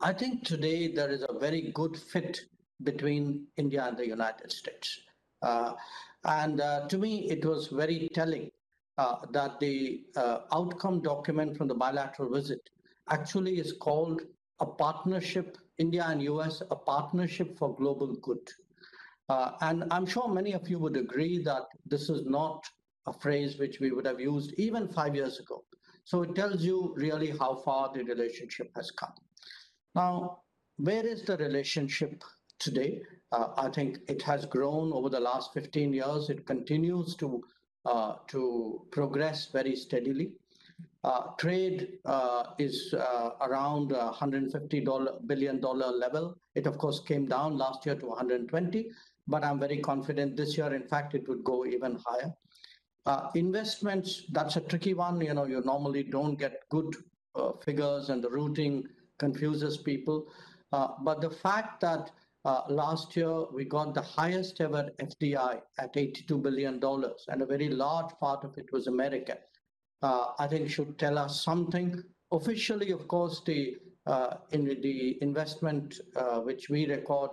I think today there is a very good fit between India and the United States. Uh, and uh, to me, it was very telling uh, that the uh, outcome document from the bilateral visit actually is called a partnership, India and US, a partnership for global good. Uh, and I'm sure many of you would agree that this is not a phrase which we would have used even five years ago. So it tells you really how far the relationship has come. Now, where is the relationship today? Uh, I think it has grown over the last 15 years. It continues to uh, to progress very steadily. Uh, trade uh, is uh, around 150 billion dollar level. It of course came down last year to 120, but I'm very confident this year, in fact, it would go even higher. Uh, investments, that's a tricky one. You know, you normally don't get good figures and the routing confuses people. Uh, but the fact that uh, last year we got the highest ever FDI at $82 billion and a very large part of it was American, uh, I think should tell us something. Officially, of course, the uh, in the investment which we record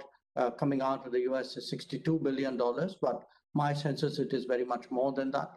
coming out of the US is $62 billion, but my sense is it is very much more than that.